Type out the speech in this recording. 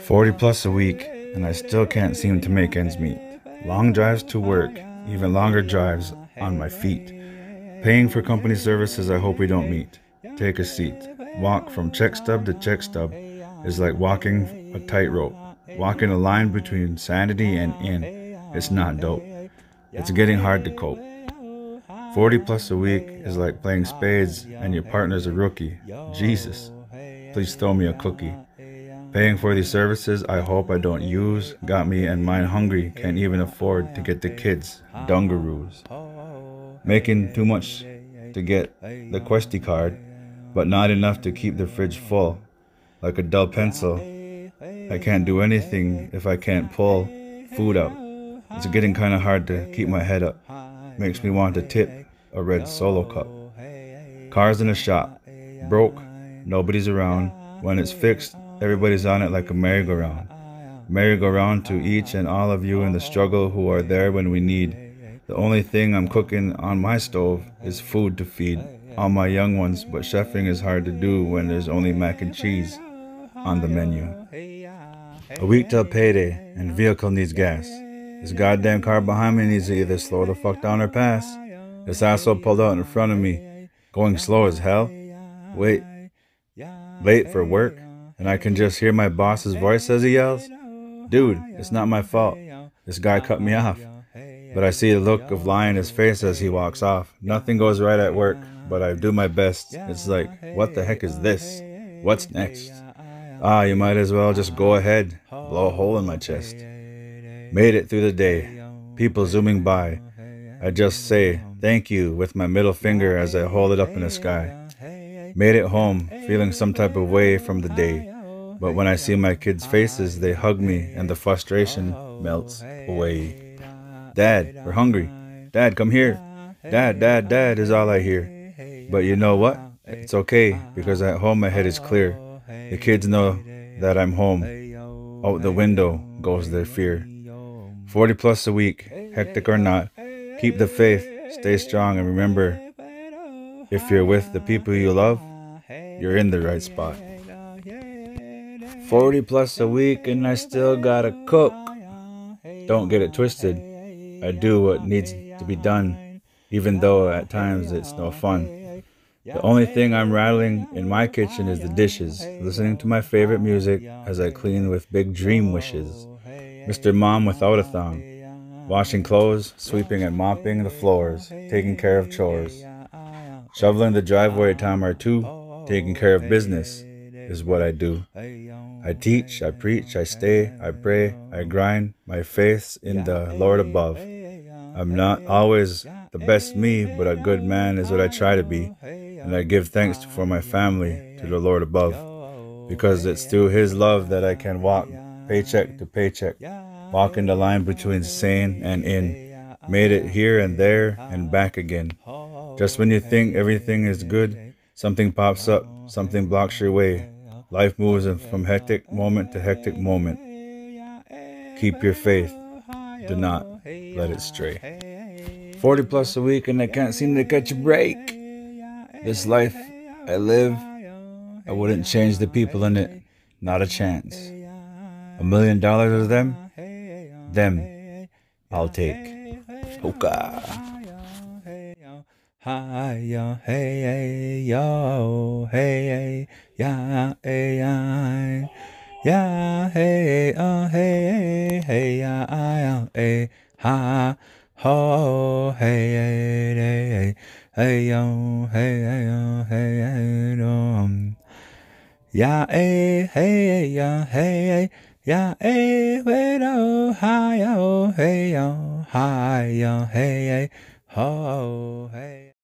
40 plus a week, and I still can't seem to make ends meet. Long drives to work, even longer drives on my feet. Paying for company services I hope we don't meet. Take a seat. Walk from check stub to check stub is like walking a tightrope. Walking a line between sanity and in. It's not dope. It's getting hard to cope. 40 plus a week is like playing spades and your partner's a rookie. Jesus, please throw me a cookie. Paying for these services I hope I don't use got me and mine hungry, can't even afford to get the kids dungaroos. Making too much to get the Questy card, but not enough to keep the fridge full. Like a dull pencil, I can't do anything if I can't pull food out. It's getting kind of hard to keep my head up. Makes me want to tip a red solo cup. Cars in a shop, broke, nobody's around. When it's fixed, Everybody's on it like a merry-go-round. Ah, merry-go-round to ah, each and all of you in the struggle who are there when we need. The only thing I'm cooking on my stove is food to feed all my young ones, but chefing is hard to do when there's only mac and cheese on the menu. A week till payday, and vehicle needs gas. This goddamn car behind me needs to either slow the fuck down or pass. This asshole pulled out in front of me, going slow as hell. Wait, late for work? And I can just hear my boss's voice as he yells, Dude, it's not my fault. This guy cut me off. But I see the look of lie in his face as he walks off. Nothing goes right at work, but I do my best. It's like, what the heck is this? What's next? Ah, you might as well just go ahead, blow a hole in my chest. Made it through the day. People zooming by. I just say thank you with my middle finger as I hold it up in the sky. Made it home, feeling some type of way from the day. But when I see my kids' faces, they hug me and the frustration melts away. Dad, we're hungry. Dad, come here. Dad, dad, dad is all I hear. But you know what? It's okay because at home my head is clear. The kids know that I'm home. Out the window goes their fear. 40 plus a week, hectic or not. Keep the faith, stay strong, and remember if you're with the people you love, you're in the right spot. 40 plus a week and I still gotta cook. Don't get it twisted. I do what needs to be done, even though at times it's no fun. The only thing I'm rattling in my kitchen is the dishes, listening to my favorite music as I clean with big dream wishes. Mr. Mom without a thong, washing clothes, sweeping and mopping the floors, taking care of chores. Shoveling the driveway time or two, taking care of business is what I do. I teach, I preach, I stay, I pray, I grind my faith in the Lord above. I'm not always the best me, but a good man is what I try to be. And I give thanks for my family to the Lord above. Because it's through His love that I can walk paycheck to paycheck, walking the line between sane and in. Made it here and there and back again. Just when you think everything is good, something pops up, oh, something blocks your way. Life moves from hectic moment to hectic moment. Keep your faith. Do not let it stray. 40 plus a week and I can't seem to catch a break. This life I live, I wouldn't change the people in it. Not a chance. A million dollars of them, them I'll take. Oh, Hoka. Hi yo hey hey yo hey hey ya hey ya ya hey oh hey hey ya ya hey ha ho hey hey hey hey yo hey hey yo hey hey no ya hey hey ya hey ya hey hey do hi yo hey yo hi yo hey hey ho hey